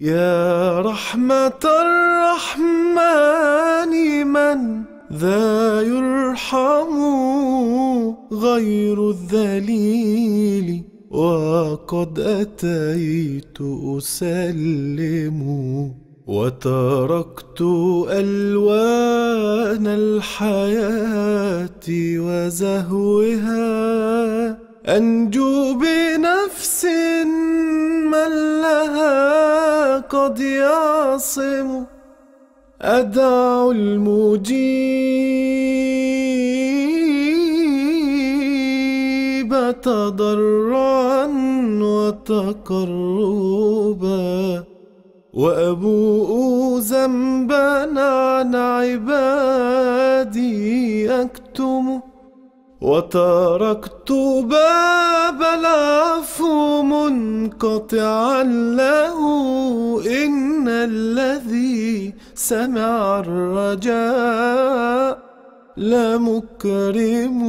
يا رحمة الرحمن من ذا يرحم غير الذليل وقد أتيت أسلم وتركت ألوان الحياة وزهوها أنجو بنفس من لها قد يعصم أدعو المجيب تضرعا وتقربا وأبوء ذنبا عن عبادي أكتم وتركت باب العفو منقطعا له إن الذي سمع الرجاء لمكرم.